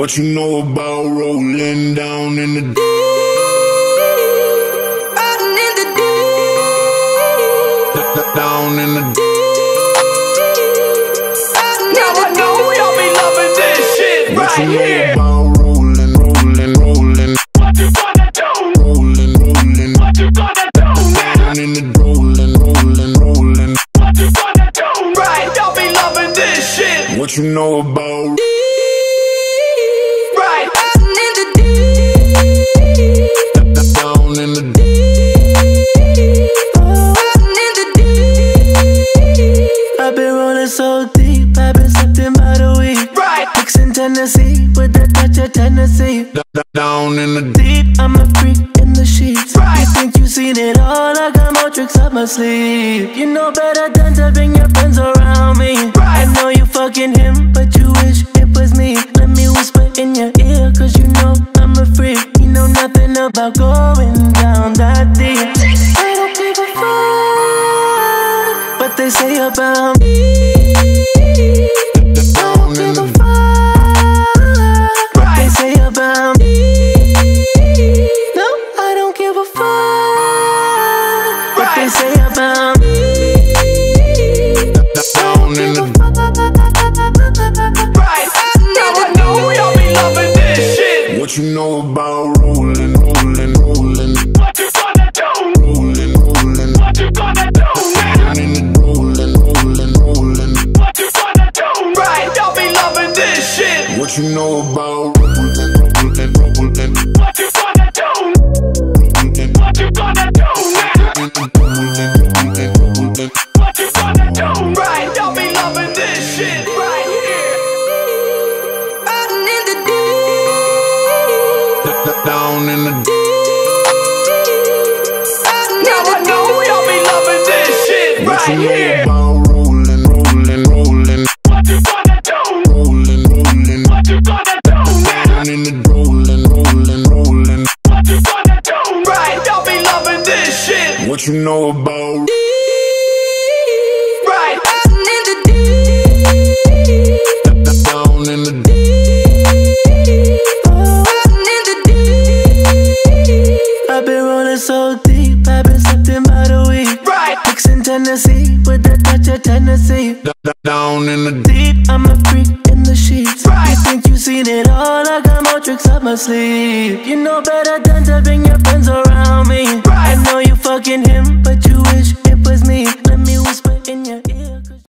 What you know about rolling down in the deep? Riding in the deep. Down in the deep. Now I know y'all be loving this shit What you know here. about rolling, rolling, rolling, What you gonna do? rolling, rolling, What you gonna do now? down in the rolling, rolling, rolling. What you gonna do? Right, y'all be loving this shit. What you know about Tennessee with a touch of Tennessee. Down in the deep. I'm a freak in the sheets. Right. You think you seen it all? I got more tricks up my sleeve. You know better than to bring your friends around me. Right. I know you fucking him, but you wish it was me. Let me whisper in your ear, cause you know I'm a freak. You know nothing about going down that deep. I don't give a fuck what they say about me. What you know about rolling, rolling, rolling, What you gonna do? rolling, rolling, What you gonna do now? down in the rolling, rolling, rolling. What you gonna do? Right, y'all be loving this shit. What you know about rolling, rolling, rolling, Down in the deep. Now I know y'all be loving this shit What right here. about rolling, rolling, rolling, What you gonna do? rolling, rolling, What you gonna do down in the rolling, rolling, rolling. What you gonna do? Right, y'all be loving this shit. What you know about so deep, I've been slipping by the week. right. Mixing Tennessee with a touch of Tennessee. Down in the deep. I'm a freak in the sheets. Right. You think you seen it all? I got more tricks up my sleeve. You know better than to bring your friends around me. Right. I